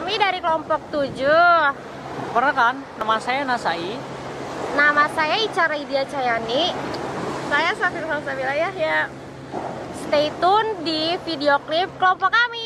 Kami dari kelompok 7. kan nama saya Nasai. Nama saya Ica Raidia Cayani. Saya Safir Salsabila Yahya. Stay tune di video klip kelompok kami.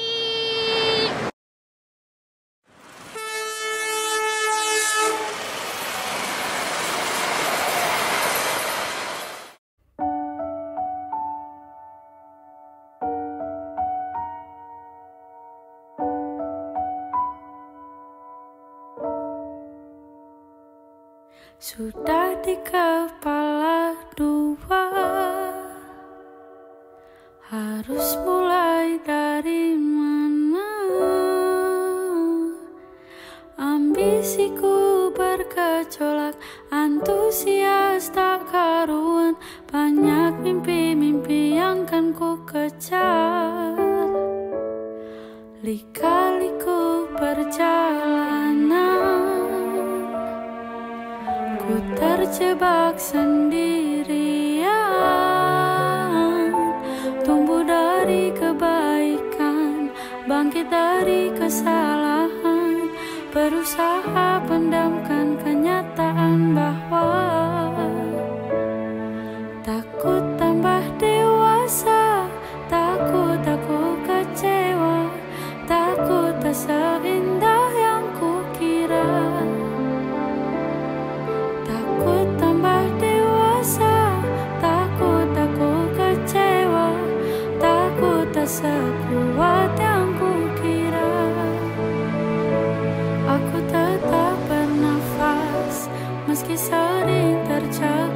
sudah di kepala dua. Harus mulai Terjebak sendirian. Tumbuh dari kebaikan Bangkit dari kesalahan. Berusaha pendamkan kenyataan bahwa meski sering terjatuh.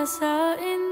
I saw in